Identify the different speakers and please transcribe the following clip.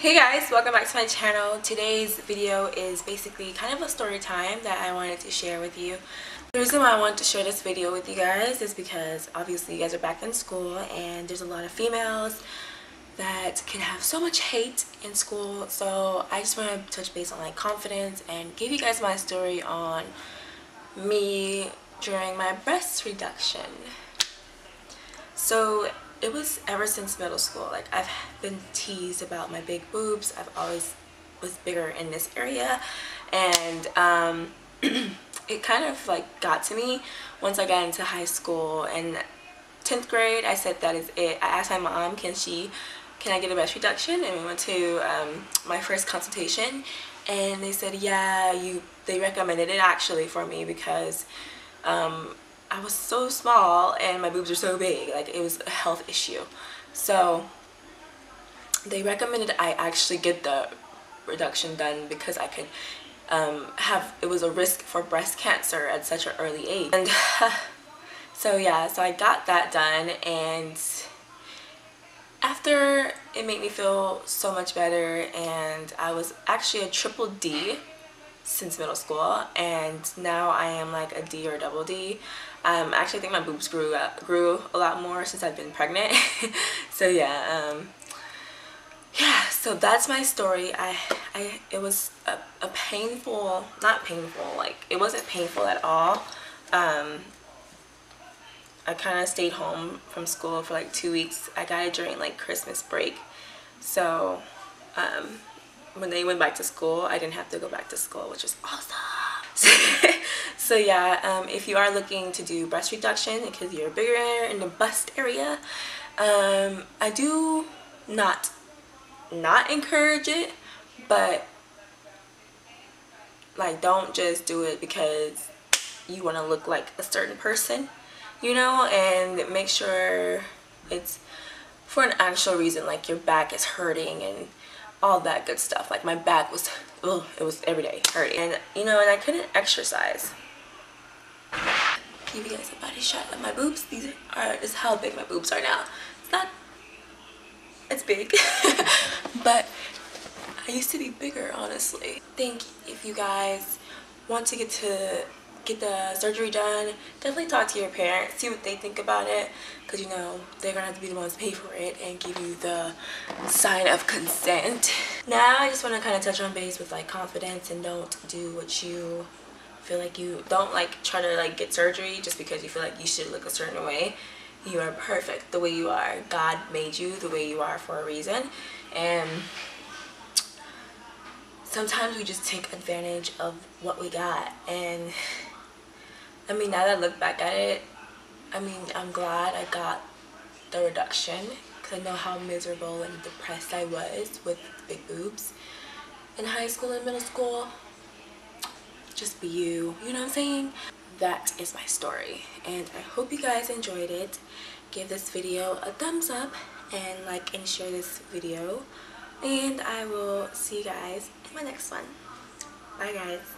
Speaker 1: Hey guys, welcome back to my channel. Today's video is basically kind of a story time that I wanted to share with you. The reason why I wanted to share this video with you guys is because obviously you guys are back in school and there's a lot of females that can have so much hate in school. So I just want to touch base on like confidence and give you guys my story on me during my breast reduction. So it was ever since middle school. Like I've been teased about my big boobs. I've always was bigger in this area and um, it kind of like got to me once I got into high school and 10th grade I said that is it. I asked my mom can she can I get a breast reduction and we went to um, my first consultation and they said yeah you they recommended it actually for me because um, I was so small and my boobs are so big like it was a health issue. So they recommended I actually get the reduction done because I could um, have it was a risk for breast cancer at such an early age. And so yeah so I got that done and after it made me feel so much better and I was actually a triple D since middle school and now I am like a D or double D. Um, I actually think my boobs grew up, grew a lot more since I've been pregnant. so yeah, um, yeah, so that's my story. I, I, it was a, a painful, not painful, like it wasn't painful at all. Um, I kind of stayed home from school for like two weeks. I got it during like Christmas break. So, um, when they went back to school, I didn't have to go back to school, which was awesome. so yeah, um, if you are looking to do breast reduction because you're bigger in the bust area, um, I do not not encourage it, but like don't just do it because you want to look like a certain person, you know, and make sure it's for an actual reason, like your back is hurting and all that good stuff. Like my back was, ugh, it was every day hurting. And you know, and I couldn't exercise. Give you guys a body shot of my boobs. These are, is how big my boobs are now. It's not, it's big, but I used to be bigger, honestly. Thank you if you guys want to get to get the surgery done, definitely talk to your parents, see what they think about it, because you know, they're gonna have to be the ones to pay for it and give you the sign of consent. Now, I just want to kind of touch on base with like confidence and don't do what you feel like you, don't like try to like get surgery just because you feel like you should look a certain way. You are perfect the way you are. God made you the way you are for a reason. And sometimes we just take advantage of what we got and I mean, now that I look back at it, I mean, I'm glad I got the reduction because I know how miserable and depressed I was with big boobs in high school and middle school. Just be you, you know what I'm saying? That is my story and I hope you guys enjoyed it. Give this video a thumbs up and like and share this video and I will see you guys in my next one. Bye guys.